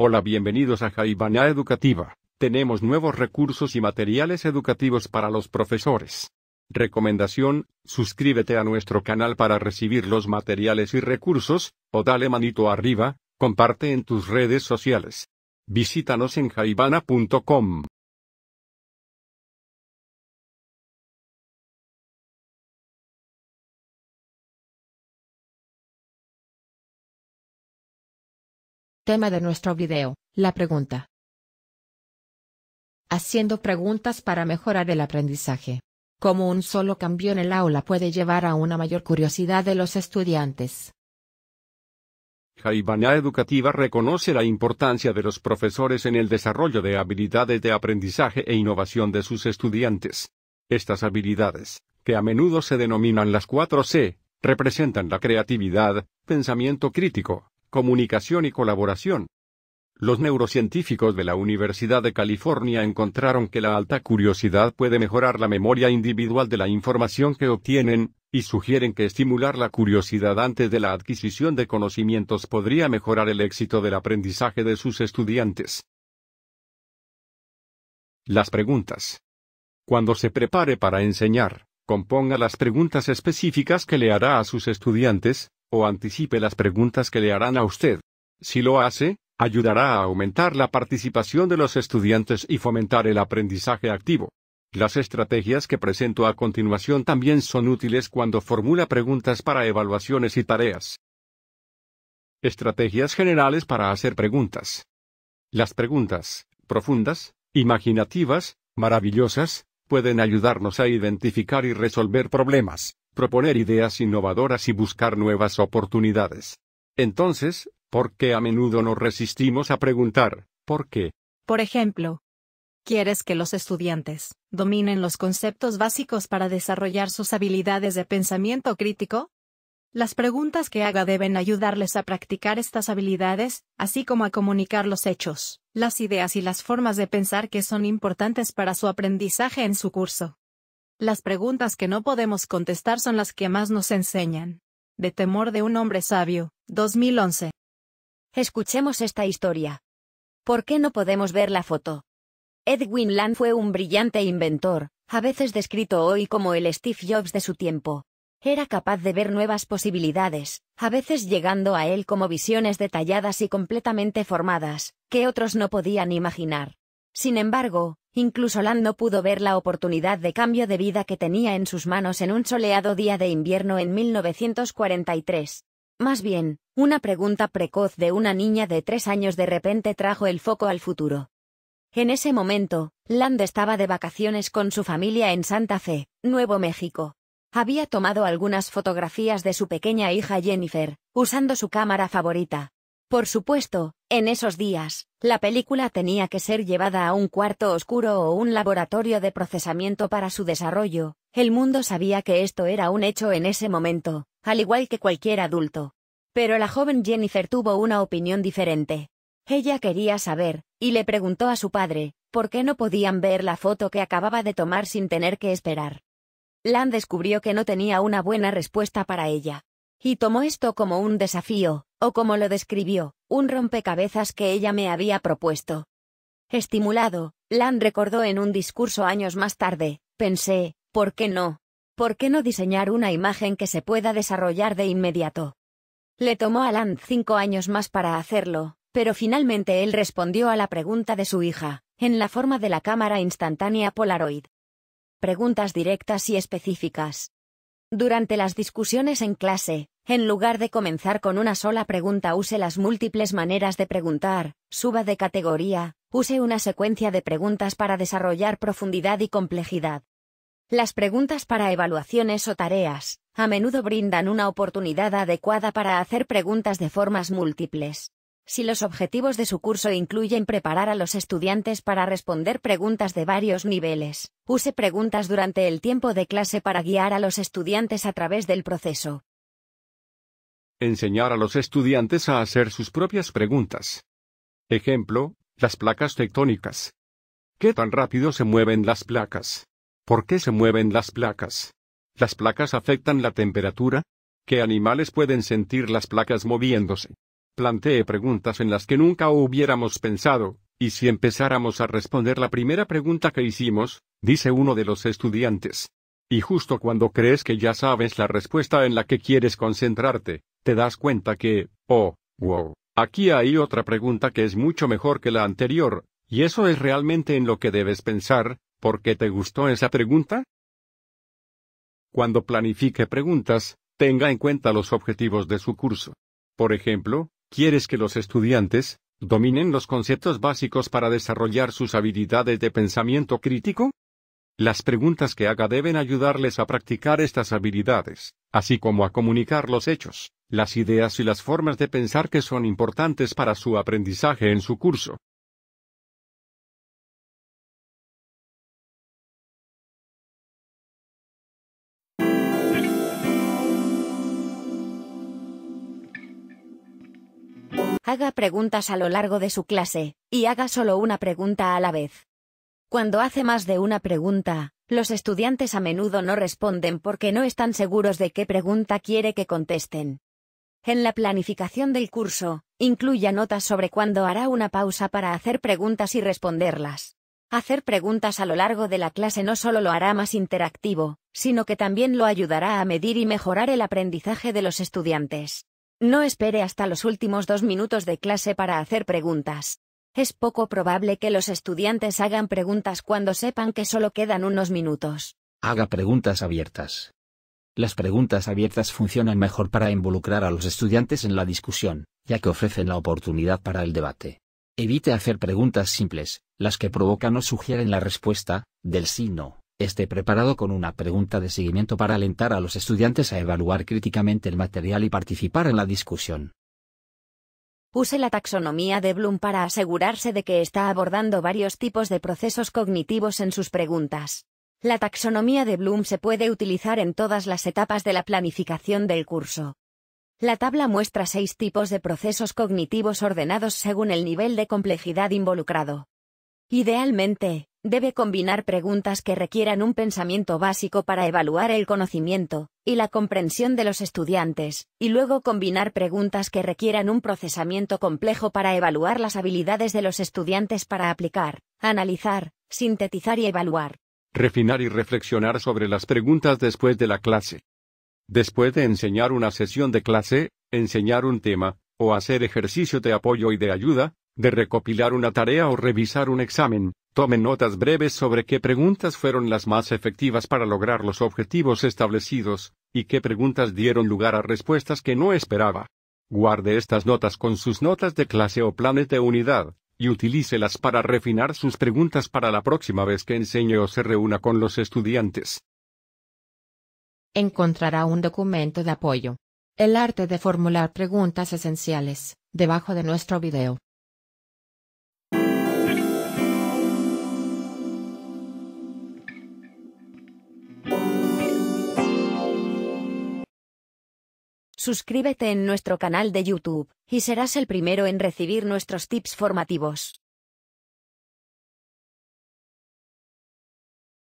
Hola, bienvenidos a Jaibana Educativa. Tenemos nuevos recursos y materiales educativos para los profesores. Recomendación, suscríbete a nuestro canal para recibir los materiales y recursos, o dale manito arriba, comparte en tus redes sociales. Visítanos en jaibana.com. Tema de nuestro video, la pregunta. Haciendo preguntas para mejorar el aprendizaje. Cómo un solo cambio en el aula puede llevar a una mayor curiosidad de los estudiantes. Jaibana Educativa reconoce la importancia de los profesores en el desarrollo de habilidades de aprendizaje e innovación de sus estudiantes. Estas habilidades, que a menudo se denominan las 4C, representan la creatividad, pensamiento crítico, comunicación y colaboración. Los neurocientíficos de la Universidad de California encontraron que la alta curiosidad puede mejorar la memoria individual de la información que obtienen, y sugieren que estimular la curiosidad antes de la adquisición de conocimientos podría mejorar el éxito del aprendizaje de sus estudiantes. Las preguntas. Cuando se prepare para enseñar, componga las preguntas específicas que le hará a sus estudiantes, o anticipe las preguntas que le harán a usted. Si lo hace, ayudará a aumentar la participación de los estudiantes y fomentar el aprendizaje activo. Las estrategias que presento a continuación también son útiles cuando formula preguntas para evaluaciones y tareas. Estrategias generales para hacer preguntas. Las preguntas, profundas, imaginativas, maravillosas, pueden ayudarnos a identificar y resolver problemas, proponer ideas innovadoras y buscar nuevas oportunidades. Entonces, ¿por qué a menudo nos resistimos a preguntar, ¿por qué? Por ejemplo, ¿quieres que los estudiantes dominen los conceptos básicos para desarrollar sus habilidades de pensamiento crítico? Las preguntas que haga deben ayudarles a practicar estas habilidades, así como a comunicar los hechos, las ideas y las formas de pensar que son importantes para su aprendizaje en su curso. Las preguntas que no podemos contestar son las que más nos enseñan. De temor de un hombre sabio, 2011. Escuchemos esta historia. ¿Por qué no podemos ver la foto? Edwin Land fue un brillante inventor, a veces descrito hoy como el Steve Jobs de su tiempo. Era capaz de ver nuevas posibilidades, a veces llegando a él como visiones detalladas y completamente formadas, que otros no podían imaginar. Sin embargo, incluso Land no pudo ver la oportunidad de cambio de vida que tenía en sus manos en un soleado día de invierno en 1943. Más bien, una pregunta precoz de una niña de tres años de repente trajo el foco al futuro. En ese momento, Land estaba de vacaciones con su familia en Santa Fe, Nuevo México. Había tomado algunas fotografías de su pequeña hija Jennifer, usando su cámara favorita. Por supuesto, en esos días, la película tenía que ser llevada a un cuarto oscuro o un laboratorio de procesamiento para su desarrollo. El mundo sabía que esto era un hecho en ese momento, al igual que cualquier adulto. Pero la joven Jennifer tuvo una opinión diferente. Ella quería saber, y le preguntó a su padre, por qué no podían ver la foto que acababa de tomar sin tener que esperar. Lan descubrió que no tenía una buena respuesta para ella. Y tomó esto como un desafío, o como lo describió, un rompecabezas que ella me había propuesto. Estimulado, Lan recordó en un discurso años más tarde, pensé, ¿por qué no? ¿Por qué no diseñar una imagen que se pueda desarrollar de inmediato? Le tomó a Land cinco años más para hacerlo, pero finalmente él respondió a la pregunta de su hija, en la forma de la cámara instantánea Polaroid. Preguntas directas y específicas. Durante las discusiones en clase, en lugar de comenzar con una sola pregunta, use las múltiples maneras de preguntar, suba de categoría, use una secuencia de preguntas para desarrollar profundidad y complejidad. Las preguntas para evaluaciones o tareas, a menudo brindan una oportunidad adecuada para hacer preguntas de formas múltiples. Si los objetivos de su curso incluyen preparar a los estudiantes para responder preguntas de varios niveles, use preguntas durante el tiempo de clase para guiar a los estudiantes a través del proceso. Enseñar a los estudiantes a hacer sus propias preguntas. Ejemplo, las placas tectónicas. ¿Qué tan rápido se mueven las placas? ¿Por qué se mueven las placas? ¿Las placas afectan la temperatura? ¿Qué animales pueden sentir las placas moviéndose? Plantee preguntas en las que nunca hubiéramos pensado, y si empezáramos a responder la primera pregunta que hicimos, dice uno de los estudiantes. Y justo cuando crees que ya sabes la respuesta en la que quieres concentrarte, te das cuenta que, oh, wow, aquí hay otra pregunta que es mucho mejor que la anterior, y eso es realmente en lo que debes pensar, ¿por qué te gustó esa pregunta? Cuando planifique preguntas, tenga en cuenta los objetivos de su curso. Por ejemplo, ¿quieres que los estudiantes dominen los conceptos básicos para desarrollar sus habilidades de pensamiento crítico? Las preguntas que haga deben ayudarles a practicar estas habilidades, así como a comunicar los hechos, las ideas y las formas de pensar que son importantes para su aprendizaje en su curso. Haga preguntas a lo largo de su clase, y haga solo una pregunta a la vez. Cuando hace más de una pregunta, los estudiantes a menudo no responden porque no están seguros de qué pregunta quiere que contesten. En la planificación del curso, incluya notas sobre cuándo hará una pausa para hacer preguntas y responderlas. Hacer preguntas a lo largo de la clase no solo lo hará más interactivo, sino que también lo ayudará a medir y mejorar el aprendizaje de los estudiantes. No espere hasta los últimos dos minutos de clase para hacer preguntas. Es poco probable que los estudiantes hagan preguntas cuando sepan que solo quedan unos minutos. Haga preguntas abiertas. Las preguntas abiertas funcionan mejor para involucrar a los estudiantes en la discusión, ya que ofrecen la oportunidad para el debate. Evite hacer preguntas simples, las que provocan o sugieren la respuesta, del sí no. Esté preparado con una pregunta de seguimiento para alentar a los estudiantes a evaluar críticamente el material y participar en la discusión. Use la taxonomía de Bloom para asegurarse de que está abordando varios tipos de procesos cognitivos en sus preguntas. La taxonomía de Bloom se puede utilizar en todas las etapas de la planificación del curso. La tabla muestra seis tipos de procesos cognitivos ordenados según el nivel de complejidad involucrado. Idealmente, debe combinar preguntas que requieran un pensamiento básico para evaluar el conocimiento y la comprensión de los estudiantes, y luego combinar preguntas que requieran un procesamiento complejo para evaluar las habilidades de los estudiantes para aplicar, analizar, sintetizar y evaluar. Refinar y reflexionar sobre las preguntas después de la clase. Después de enseñar una sesión de clase, enseñar un tema, o hacer ejercicio de apoyo y de ayuda, de recopilar una tarea o revisar un examen, Tomen notas breves sobre qué preguntas fueron las más efectivas para lograr los objetivos establecidos, y qué preguntas dieron lugar a respuestas que no esperaba. Guarde estas notas con sus notas de clase o planes de unidad, y utilícelas para refinar sus preguntas para la próxima vez que enseñe o se reúna con los estudiantes. Encontrará un documento de apoyo. El arte de formular preguntas esenciales, debajo de nuestro video. Suscríbete en nuestro canal de YouTube, y serás el primero en recibir nuestros tips formativos.